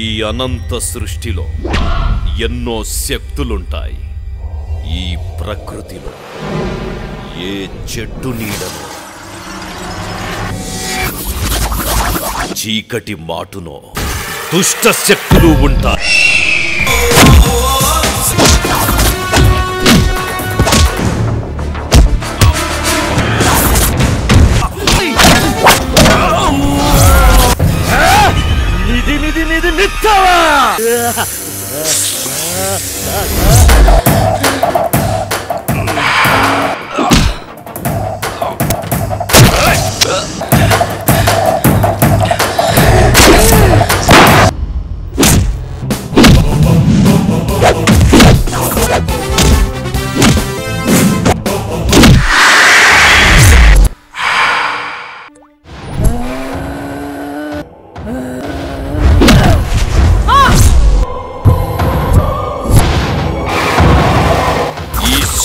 ఈ అనంత సృష్టిలో ఎన్నో శక్తులుంటాయి. ఈ ప్రకృతిలో ఏ చెట్టు నీడను చీకటి మాటునో దుష్ట శక్తులు ఉంటాయి. タワー。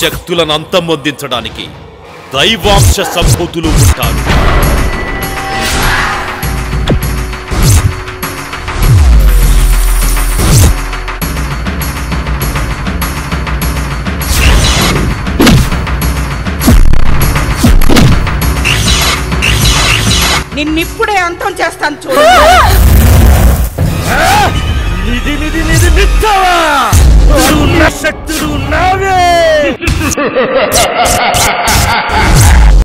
శక్తులను అంతమొందించడానికి దైవాంశ సంభూతులు ఉంటారు. నిన్నిప్పుడే అంతం చేస్తాను చూడు. ¡Ja,